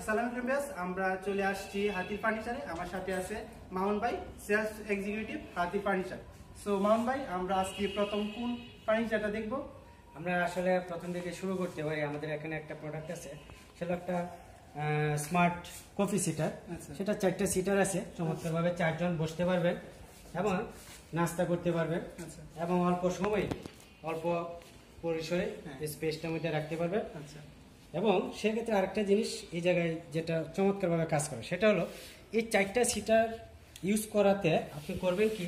আসসালামু আলাইকুম বিয়াস আমরা চলে আসছি হাতি ফার্নিচারে। আমার সাথে আছে মামুন ভাই sales executive Hatil furniture. So Mamun ভাই আমরা আজকে প্রথম কোন ফার্নিচারটা দেখব? আমরা আসলে প্রথম থেকে শুরু করতে পারি। আমাদের এখানে একটা প্রোডাক্ট আছে। সেটা একটা স্মার্ট কফি সিটার। সেটা চারটে সিটার আছে। চমৎকারভাবে চারজন বসতে পারবেন এবং নাস্তা করতে পারবেন আচ্ছা। এবং অল্প সময়ে অল্প পরিসরে হ্যাঁ। স্পেসটার মধ্যে রাখতে পারবেন। আচ্ছা। এবং সেক্ষেত্রে আরেকটা জিনিস এই জায়গায় যেটা চমৎকারভাবে কাজ করে সেটা হলো এই চারটা সিটার ইউজ করাতে আপনি করবেন কি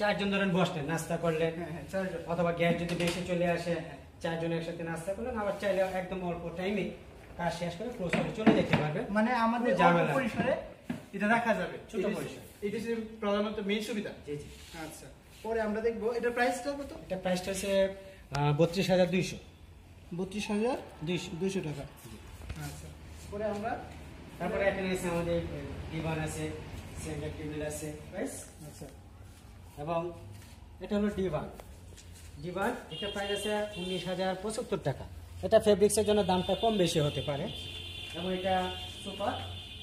চারজন ধরেন বসলেন নাস্তা করলেন হ্যাঁ হ্যাঁ অথবা গ্যাস যদি বেশি চলে আসে চারজন একসাথে নাস্তা করলেন আবার চাইলে একদম অল্প টাইমে কাজ শেষ করে ক্লোজ করে চলে যেতে পারবে। মানে আমাদের ঝামেলা পরিসরে এটা রাখা যাবে ছোট পরিসর। এটা প্রধানত মেইন সুবিধা। জি জি। আচ্ছা পরে আমরা দেখব এটা প্রাইসটা কত? এটা প্রাইসটা হচ্ছে বত্রিশ হাজার দুইশো। বত্রিশ হাজার দুইশো। টাকা। আচ্ছা। পরে আমরা তারপরে এখানে আছে আমাদের ডিভান আছে সেন্টার টেবিল আছে প্রাইস আচ্ছা। এবং এটা হলো ডিভান ডিভান এটা প্রাইস আছে উনিশ হাজার পঁচাত্তর টাকা। এটা ফেব্রিক্সের জন্য দামটা কম বেশি হতে পারে। এবং এটা সোফা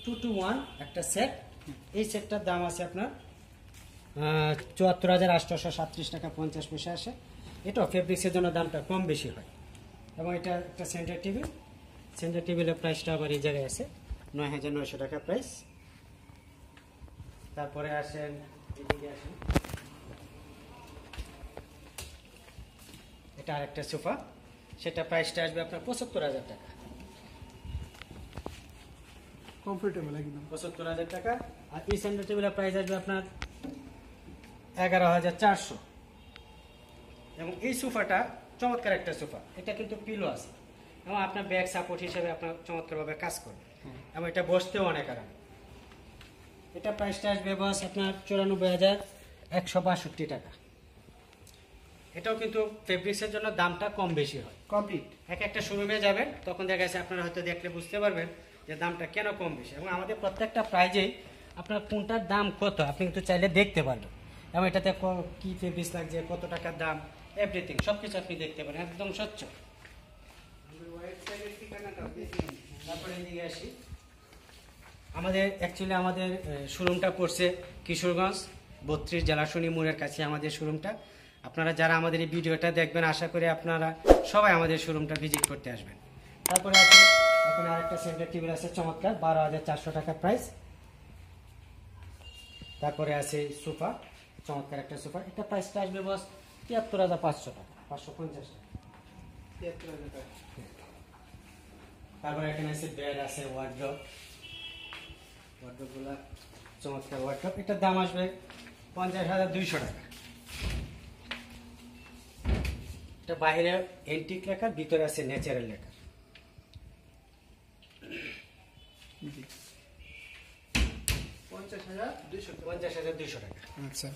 টু টু ওয়ান একটা সেট। এই সেটটার দাম আছে আপনার চুয়াত্তর হাজার আটশোশো সাতত্রিশ টাকা পঞ্চাশ পয়সা আসে। এটাও ফেব্রিক্সের জন্য দামটা কম বেশি হয়। এবং এটা একটা সেন্টার টেবিল সেন্টার টেবিলের প্রাইসটা আবার এই জায়গায় আছে নয় হাজার নয়শো টাকা প্রাইস তারপরে আসেন এদিকে আসেন। এটা আরেকটা সোফা সেটা প্রাইসটা আসবে আপনার পঁচাত্তর হাজার টাকা। কমফোর্টেবল একদম। পঁচাত্তর হাজার টাকা। আর এই সেন্টার টেবিলের প্রাইস আসবে আপনার এগারো হাজার চারশো। এবং এই সোফাটা চমৎকার একটা সোফা। এটা কিন্তু পিলো আছে। এবং আপনার ব্যাগ সাপোর্ট হিসেবে আপনার চমৎকারভাবে কাজ করবে এবং এটা বসতেও অনেক আরাম। এটা প্রাইসটা আসবে বস আপনার চুরানব্বই হাজার একশো বাষট্টি টাকা। এটাও কিন্তু ফেব্রিক্সের জন্য দামটা কম বেশি হয়। কমপ্লিট এক একটা শোরুমে যাবেন তখন দেখা যাচ্ছে আপনারা হয়তো দেখলে বুঝতে পারবেন যে দামটা কেন কম বেশি। এবং আমাদের প্রত্যেকটা প্রাইজেই আপনার কোনটার দাম কত আপনি কিন্তু চাইলে দেখতে পারবেন। এবং এটাতে ক- কি ফেব্রিক্স লাগছে কত টাকার দাম এভরিথিং সব কিছু আপনি দেখতে পারেন একদম স্বচ্ছ। তারপরে এদিকে আসি। আমাদের অ্যাকচুয়ালি আমাদের শোরুমটা পড়ছে কিশোরগঞ্জ বত্রিশ জেলাশনি মোড়ের কাছে আমাদের শোরুমটা আপনারা যারা আমাদের এই ভিডিওটা দেখবেন আশা করি আপনারা সবাই আমাদের শোরুমটা ভিজিট করতে আসবেন। তারপরে আছে এখানে আরেকটা সেন্টার টেবিল আছে চমৎকার বারো হাজার চারশো টাকা প্রাইস তারপরে আছে সোফা চমৎকার একটা সোফা এটা প্রাইসটা আসবে বস তিয়াত্তর হাজার পাঁচশো টাকা। পাঁচশো পঞ্চাশ টাকা। তিয়াত্তর হাজার টাকা। তারপরে এখানে আছে বেড আছে ওয়ার্ড্রপ ওয়ার্ড্রপগুলো চমৎকার ওয়ার্ড্রপ এটার দাম আসবে পঞ্চাশ হাজার দুইশো টাকা। এটা বাইরে এন্টিক লেখা ভিতরে আছে ন্যাচারাল লেখা। পঞ্চাশ হাজার দুইশো পঞ্চাশ হাজার দুইশো টাকা। আচ্ছা।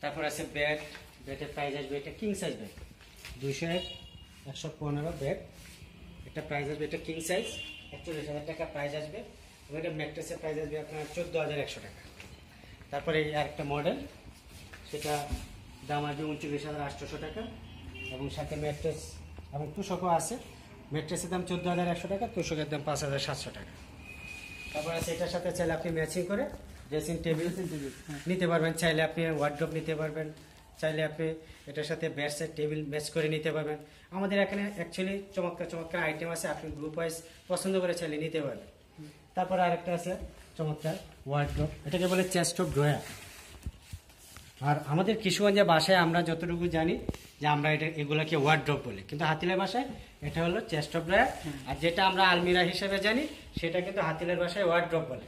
তারপর আছে বেড বেডের প্রাইস আসবে, এটা কিং সাইজ বেড দুইশো এক, একশো পনেরো বেড একটা প্রাইস আসবে, এটা কিং সাইজ একচল্লিশ হাজার টাকা প্রাইস আসবে। এবং এটা ম্যাট্রেসের প্রাইস আসবে আপনার চোদ্দ হাজার একশো টাকা। তারপরে এই আরেকটা মডেল সেটা দাম আসবে উনচল্লিশ হাজার আটশোশো টাকা। এবং সাথে ম্যাট্রেস এবং তুষকও আছে। ম্যাট্রেসের দাম চোদ্দ হাজার একশো টাকা, তুষকের দাম পাঁচ হাজার সাতশো টাকা। তারপর আছে এটার সাথে চাইলে আপনি ম্যাচিং করে ড্রেসিং টেবিল নিতে পারবেন। চাইলে আপনি ওয়ার্ড্রপ নিতে পারবেন। চাইলে আপনি এটার সাথে ব্যাটসের টেবিল ম্যাচ করে নিতে পারবেন। আমাদের এখানে অ্যাকচুয়ালি চমৎকার চমৎকার আইটেম আছে। আপনি গ্রুপ ওয়াইজ পছন্দ করে চাইলে নিতে পারবেন তারপর আরেকটা আছে চমৎকার ওয়ার্ড্রপ এটাকে বলে চেস্ট অফ ড্রয়ার আর আমাদের কিশোরগঞ্জের বাসায় আমরা যতটুকু জানি যে আমরা এটা এগুলোকে ওয়ার্ড্রপ বলি। কিন্তু হাতিলের ভাষায় এটা হলো চেস্ট অফ ড্রয়ার আর যেটা আমরা আলমিরা হিসেবে জানি সেটা কিন্তু হাতিলের ভাষায় ওয়ার্ড্রপ বলে।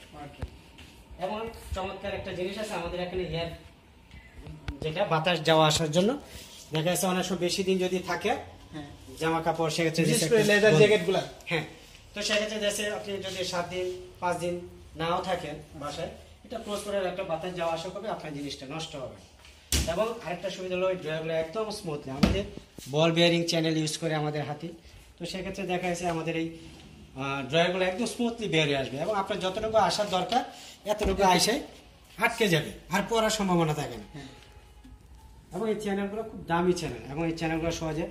এবং চমৎকার একটা জিনিস আছে আমাদের এখানে এয়ার যেটা বাতাস যাওয়া আসার জন্য। দেখা যাচ্ছে অনেক সময় বেশি দিন যদি থাকে হ্যাঁ। জামা কাপড় সেক্ষেত্রে লেদার। হ্যাঁ। তো সেক্ষেত্রে দেশে আপনি যদি সাত দিন পাঁচ দিন নাও থাকেন বাসায় এটা ক্লোজ করে একটা বাতাস যাওয়া আসা করবে আপনার জিনিসটা নষ্ট হবে। এবং আরেকটা সুবিধা হলো ওই ড্রয়ারগুলো একদম স্মুথলি আমাদের বল বিয়ারিং চ্যানেল ইউজ করে আমাদের হাতে। তো সেক্ষেত্রে দেখা যাচ্ছে আমাদের এই ড্রয়ারগুলো একদম স্মুথলি বেরিয়ে আসবে এবং আপনার যতটুকু আসার দরকার এতটুকু আইসে আটকে যাবে আর পড়ার সম্ভাবনা থাকে না। হ্যাঁ। এবং এই চ্যানেলগুলো খুব দামি চ্যানেল এবং এই চ্যানেলগুলো সহজে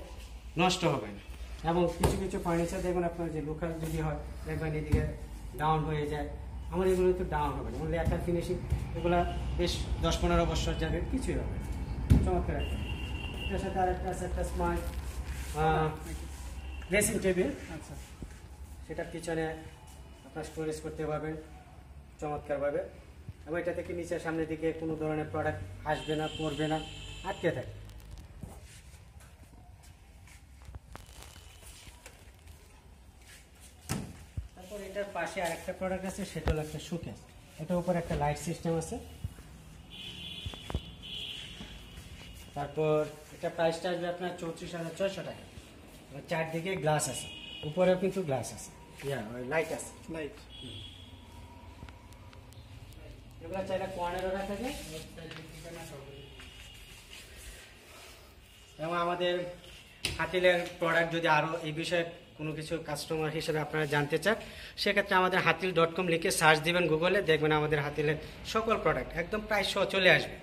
নষ্ট হবে না। এবং কিছু কিছু ফার্নিচার দেখবেন আপনার যে লোকাল যদি হয় দেখবেন এদিকে ডাউন হয়ে যায়। আমার এগুলো তো ডাউন হবে না। লেখার ফিনিশিং এগুলো বেশ দশ পনেরো বছর যাবে কিছুই হবে না। চমৎকার একটা। এটার সাথে আরেকটা আছে একটা স্মার্ট ড্রেসিং টেবিল আচ্ছা। সেটার পিছনে আপনার স্টোরেজ করতে পারবেন চমৎকারভাবে। এবং এটা থেকে নিচে সামনের দিকে কোনো ধরনের প্রোডাক্ট আসবে না, পড়বে না, আটকে থাকে। তারপর এটার পাশে আরেকটা প্রোডাক্ট আছে, সেটা হলো একটা সুকেস এটার উপর একটা লাইট সিস্টেম আছে। তারপর এটা প্রাইসটা আসবে আপনার চৌত্রিশ হাজার ছয়শো টাকা। চারদিকে গ্লাস আছে। উপরেও কিন্তু গ্লাস আছে। ওই লাইট আছে লাইট এগুলো চাইলে এবং আমাদের হাতিলের প্রোডাক্ট যদি আরও এই বিষয়ে কোনো কিছু কাস্টমার হিসেবে আপনারা জানতে চান, সেক্ষেত্রে আমাদের হাতিল ডট কম লিখে সার্চ দিবেন গুগলে দেখবেন আমাদের হাতিলের সকল প্রোডাক্ট একদম প্রায় সহ চলে আসবে।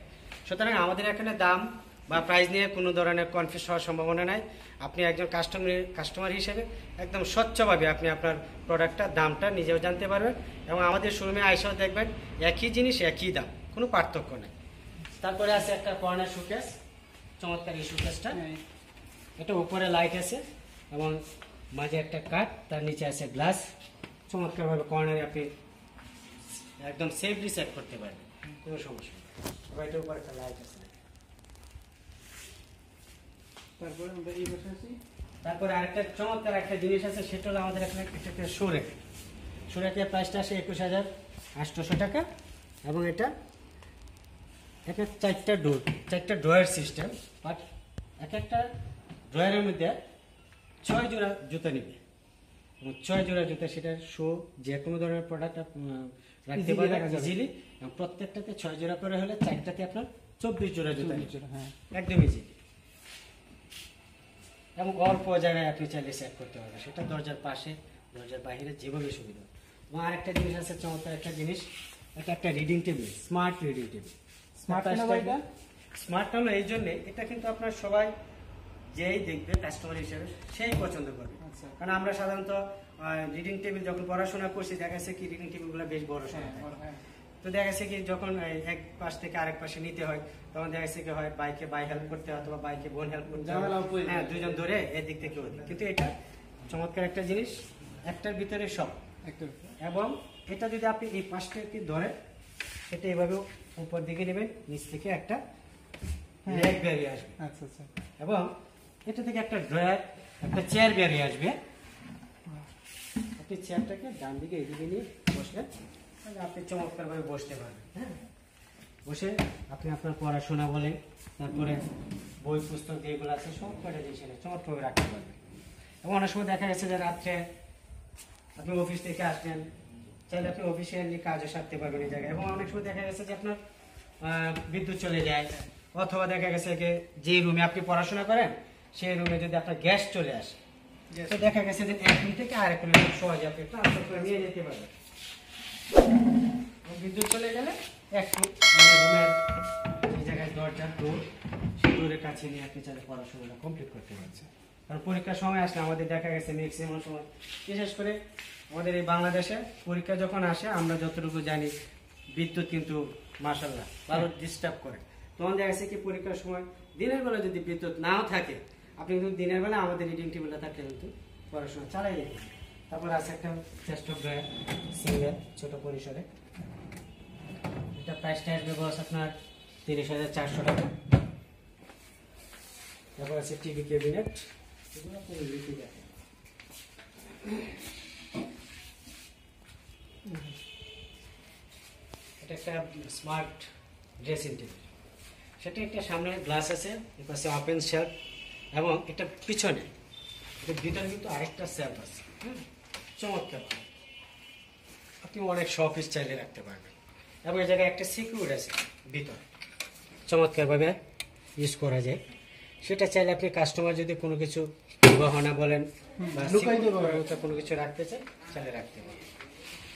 সুতরাং আমাদের এখানে দাম বা প্রাইস নিয়ে কোনো ধরনের কনফিউজ হওয়ার সম্ভাবনা নাই। আপনি একজন কাস্টমার কাস্টমার হিসেবে একদম স্বচ্ছভাবে আপনি আপনার প্রোডাক্টটা দামটা নিজেও জানতে পারবেন এবং আমাদের শোরুমে আইসাও দেখবেন একই জিনিস একই দাম কোনো পার্থক্য নেই। তারপরে আছে একটা কর্নার সুকেস চমৎকার এই সুকেসটা এটা উপরে লাইট আছে এবং মাঝে একটা কাঠ তার নিচে আছে গ্লাস চমৎকারভাবে কর্নারে আপনি একদম সেফলি সেট করতে পারবেন কোনো সমস্যা নেই। এটার উপর একটা লাইট আছে। তারপরে আমরা এই বসে আছি। তারপরে আরেকটা চমৎকার একটা জিনিস আছে সেটা হলো আমাদের এখানে একটা সুরেক সুরেকের প্রাইসটা আসে একুশ হাজার আটশোশো টাকা এবং এটা এটা চারটা ডোর চারটা ড্রয়ার সিস্টেম বাট এক একটা ড্রয়ারের মধ্যে ছয় জোড়া জুতা নেবে। এবং ছয় জোড়া জুতা সেটা শো যে কোনো ধরনের প্রোডাক্ট রাখতে পারবেন ইজিলি এবং প্রত্যেকটাতে ছয় জোড়া করে হলে চারটাতে আপনার চব্বিশ জোড়া জুতা হ্যাঁ। একদম ইজি এবং অল্প জায়গায় আপনি চাইলে সেট করতে পারবেন সেটা দরজার পাশে দরজার বাইরে যেভাবে সুবিধা এবং আরেকটা জিনিস আছে চমৎকার একটা জিনিস। এটা একটা reading table smart reading table? Smart হলো এই জন্যে এটা কিন্তু আপনার সবাই যেই দেখবে কাস্টমার হিসেবে সেই পছন্দ করবে। আচ্ছা। কারণ আমরা সাধারণত রিডিং টেবিল যখন পড়াশোনা করছি দেখা যাচ্ছে কি রিডিং টেবিলগুলো বেশ বড় হ্যাঁ সময় তো দেখা যাচ্ছে কি যখন এক পাশ থেকে আরেক পাশে নিতে হয় তখন দেখা যাচ্ছে কি হয় বাইকে বাই হেল্প করতে হয় অথবা বাইকে বোন হেল্প করতে হয়। হ্যাঁ দুজন ধরে এদিক থেকে ওদিক। কিন্তু এটা চমৎকার একটা জিনিস একটার ভিতরে সব। এবং এটা যদি আপনি এই পাশটাকে ধরেন সেটা এভাবে উপর দিকে নেবেন নিচ থেকে একটা হ্যাঁ। লেগ বেরিয়ে আসবে। আচ্ছা আচ্ছা। এবং এটা থেকে একটা ড্রয়ার একটা চেয়ার বেরিয়ে আসবে। আপনি চেয়ারটাকে ডান দিকে এদিকে নিয়ে বসলেন। আপনি চমৎকারভাবে বসতে পারবেন হ্যাঁ? বসে আপনি আপনার পড়াশোনা বলেন, তারপরে বই পুস্তক যেগুলো আছে সব কটা জিনিস চমৎকারভাবে রাখতে পারবেন। এবং অনেক সময় দেখা গেছে যে রাত্রে আপনি অফিস থেকে আসলেন, চাইলে আপনি অফিসিয়ালি কাজও সারতে পারবেন এই জায়গায়। এবং অনেক সময় দেখা গেছে যে আপনার বিদ্যুৎ চলে যায়, অথবা দেখা গেছে যে যে রুমে আপনি পড়াশোনা করেন, সেই রুমে যদি আপনার গ্যাস চলে আসে. তো দেখা গেছে যে এক রুম থেকে আরেক রুমে সহজে আপনি ট্রান্সফার করে নিয়ে যেতে পারবেন। বিদ্যুৎ চলে গেলে একটু যে জায়গায় দরজা ডোর ডোরের কাছে নিয়ে আপনি চাইলে পড়াশোনাটা কমপ্লিট করতে পারছেন কারণ পরীক্ষার সময় আসলে আমাদের দেখা গেছে ম্যাক্সিমাম সময়। বিশেষ করে আমাদের এই বাংলাদেশে পরীক্ষা যখন আসে, আমরা যতটুকু জানি, বিদ্যুৎ কিন্তু মাসাল্লাহ ভালো ডিস্টার্ব করে। তখন দেখা গেছে কি পরীক্ষার সময় দিনের বেলা যদি বিদ্যুৎ নাও থাকে, আপনি কিন্তু দিনের বেলা আমাদের রিডিং টেবিলটা থাকলে কিন্তু পড়াশোনা চালাই যেতে। তারপর আছে একটা চেস্ট ড্রয়ার সিঙ্গেল ছোট পরিসরে। এটা প্রাইসটা আসবে বস আপনার তিরিশ হাজার চারশো টাকা। তারপর আছে টিভি ক্যাবিনেট এটা একটা স্মার্ট ড্রেসিং টেবিল সেটা একটা সামনে গ্লাস আছে এপাশে ওপেন শেলফ এবং এটা পিছনে। এটার ভিতরে কিন্তু আরেকটা শেলফ আছে হুম, চমৎকার আপনি অনেক শপ চাইলে রাখতে পারবেন। এবং এই জায়গায় একটা সিকিউর আছে ভিতর। চমৎকারভাবে ইউজ করা যায়। সেটা চাইলে আপনি কাস্টমার যদি কোনো কিছু গহনা বলেন বা কোনো কিছু রাখতে চায় চাইলে রাখতে পারবেন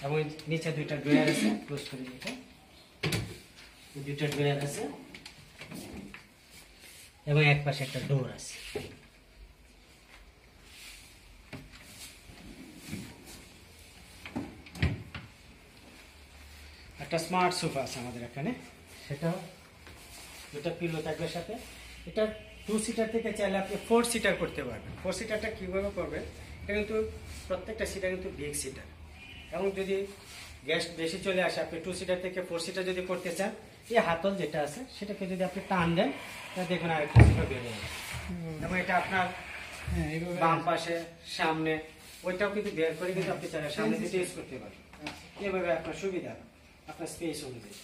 এবং নিচে দুইটা ড্রয়ার আছে ক্লোজ করে দিতে। দুইটা ড্রয়ার আছে। এবং এক পাশে একটা ডোর আছে। একটা স্মার্ট সোফা আছে আমাদের এখানে। সেটা দুটা পিলো থাকবে সাথে। এটা টু সিটার থেকে চাইলে আপনি ফোর সিটার করতে পারবেন। ফোর সিটারটা কীভাবে করবেন? এটা কিন্তু প্রত্যেকটা সিটার কিন্তু বিগ সিটার এবং যদি গ্যাস বেশি চলে আসে আপনি টু সিটার থেকে ফোর সিটার যদি করতে চান এই হাতল যেটা আছে সেটাকে যদি আপনি টান দেন তাহলে দেখুন আরেকটা সিটার বেড়ে যাবে। এবং এটা আপনার হ্যাঁ বাম পাশে সামনে ওইটাও কিন্তু বের করে কিন্তু আপনি চাইলে সামনে দিতে ইউজ করতে পারেন এভাবে আপনার সুবিধা আপনার স্পেস অনুযায়ী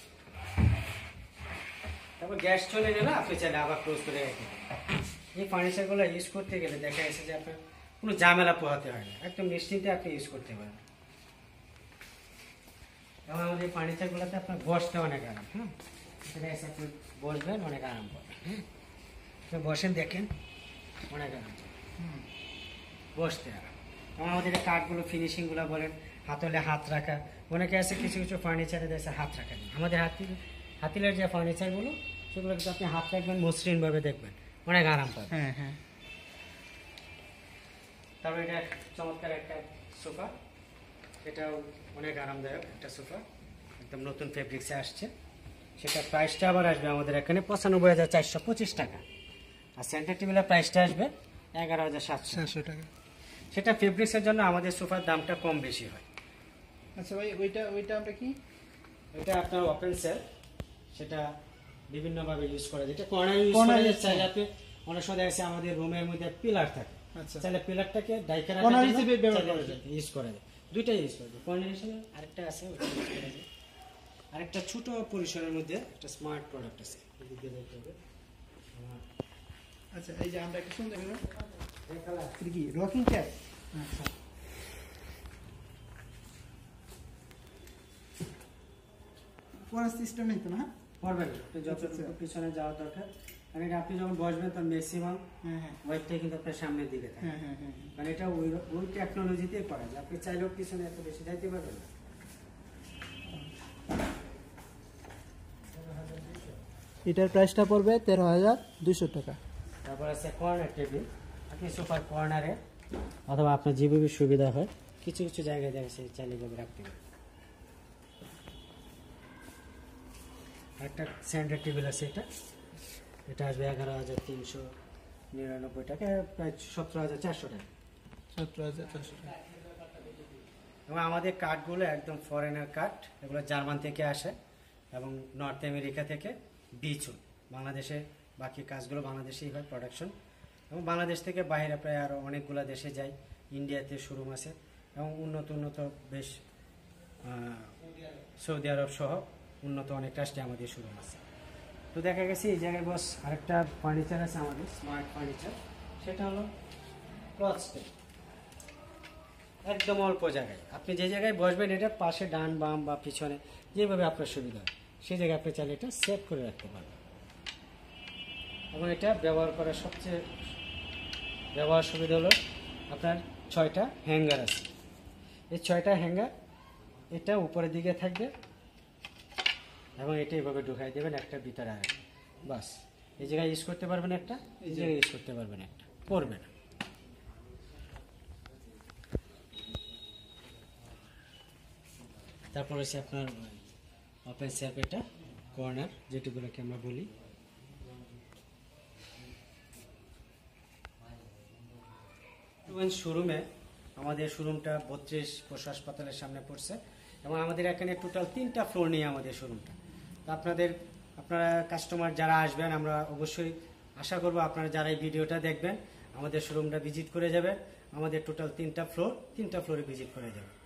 তারপর গ্যাস চলে গেলে, আপনি চাইলে আবার ক্লোজ করে রেখে এই ফার্নিচারগুলো ইউজ করতে গেলে দেখা গেছে যে আপনার কোনো ঝামেলা পোহাতে হয় না। একদম নিশ্চিন্তে আপনি ইউজ করতে পারেন। এবং আমাদের এই ফার্নিচারগুলোতে আপনার বসতে অনেক আরাম হ্যাঁ সেটা এসে আপনি বসবেন, অনেক আরাম পাবেন হ্যাঁ আপনি বসেন, দেখেন, অনেক আরাম। বসতে আরাম। এবং আমাদের কাঠগুলো ফিনিশিংগুলো বলেন, হাতলে হাত রাখা অনেকে আছে কিছু কিছু ফার্নিচারে দেশে হাত রাখেন। আমাদের হাতি হাতিলের যে ফার্নিচারগুলো সেগুলো কিন্তু আপনি হাত রাখবেন মসৃণভাবে দেখবেন। অনেক আরাম পাবেন। হ্যাঁ হ্যাঁ। তারপর এটা চমৎকার একটা সোফা। এটাও অনেক আরামদায়ক একটা সোফা। একদম নতুন ফেব্রিক্সে আসছে। সেটা প্রাইসটা আবার আসবে আমাদের এখানে পঁচানব্বই হাজার চারশো পঁচিশ টাকা। আর সেন্টার টেবিলের প্রাইসটা আসবে এগারো হাজার সাতশো। টাকা। সেটা ফেব্রিক্সের জন্য আমাদের সোফার দামটা কম বেশি হয়। আচ্ছা ভাই ওইটা ওইটা আমরা কি? এটা আপনার ওপেন সেল সেটা বিভিন্নভাবে ইউজ করা যায়। এটা কর্নার ইউজ করা যায় চাইলে আপনি অনেক সময় দেখা আমাদের রুমের মধ্যে পিলার থাকে। আচ্ছা। চাইলে পিলারটাকে ডাইকে Corner হিসেবে ব্যবহার করা যায়। ইউজ করা যায়। দুইটাই ইউজ করা যায়। কর্নার হিসেবে আরেকটা আছে ওটা ইউজ করা যায়। আরেকটা ছোট পরিসরের মধ্যে একটা স্মার্ট প্রোডাক্ট আছে। আচ্ছা এই যে আমরা একটা সুন্দর দেখালা এটা কি রকিং চেয়ার আচ্ছা পড়ার সিস্টেম নেই তো না? পড়বেন আপনি যতটুকু আচ্ছা। পিছনে যাওয়ার দরকার। কারণ এটা আপনি যখন বসবেন তখন ম্যাক্সিমাম হ্যাঁ হ্যাঁ। ওয়েটটাই কিন্তু আপনার সামনের দিকে থাকে। হ্যাঁ হ্যাঁ হ্যাঁ মানে এটা ওই ওই টেকনোলজিতেই করা যায়। আপনি চাইলেও পিছনে এত বেশি যাইতে পারবেন না। এটার প্রাইসটা পড়বে তেরো হাজার দুশো টাকা। তারপর আছে কর্নার টেবিল আপনি সোফার কর্নারে অথবা আপনার যেভাবে সুবিধা হয় কিছু কিছু জায়গায় দেখা চাইলে রাখতে পারেন। একটা সেন্টার টেবিল আছে এটা। এটা আসবে এগারো হাজার তিনশো নিরানব্বই টাকা প্রায় সতেরো হাজার চারশো টাকা। সতেরো হাজার চারশো টাকা। এবং আমাদের কাঠগুলো একদম ফরেনার কাঠ এগুলো জার্মান থেকে আসে এবং নর্থ আমেরিকা থেকে বিচুন বাংলাদেশে বাকি কাজগুলো বাংলাদেশেই হয় প্রোডাকশন এবং বাংলাদেশ থেকে বাইরে প্রায় আরও অনেকগুলো দেশে যায় ইন্ডিয়াতে শোরুম আছে এবং উন্নত উন্নত বেশ সৌদি আরব সহ উন্নত অনেক রাষ্ট্রে আমাদের শোরুম আছে। তো দেখা গেছে এই জায়গায় বস আরেকটা ফার্নিচার আছে আমাদের স্মার্ট ফার্নিচার সেটা হলো ক্লথ একদম অল্প জায়গায়। আপনি যে জায়গায় বসবেন, এটা পাশে ডান, বাম বা পিছনে, যেভাবে আপনার সুবিধা হয় সেই জায়গায় আপনি চাইলে এটা সেভ করে রাখতে পারবেন। এবং এটা ব্যবহার করার সবচেয়ে ব্যবহার সুবিধা হলো আপনার ছয়টা হ্যাঙ্গার আছে। এই ছয়টা হ্যাঙ্গার এটা উপরের দিকে থাকবে এবং এটা এভাবে ঢুকাই দেবেন একটা ভিতরে আর। বাস। এই জায়গায় ইউজ করতে পারবেন একটা এই জায়গায় ইউজ করতে পারবেন একটা। পড়বে না। তারপর হচ্ছে আপনার ওপেন স্যাপ এটা কর্নার যেটুকুলোকে আমরা বলি। শোরুমে আমাদের শোরুমটা বত্রিশ পশু হাসপাতালের সামনে পড়ছে এবং আমাদের এখানে টোটাল তিনটা ফ্লোর নিয়ে আমাদের শোরুমটা আপনাদের, আপনারা কাস্টমার যারা আসবেন, আমরা অবশ্যই আশা করব আপনারা যারা এই ভিডিওটা দেখবেন, আমাদের শোরুমটা ভিজিট করে যাবেন, আমাদের টোটাল তিনটা ফ্লোর তিনটা ফ্লোরে ভিজিট করে যাবেন।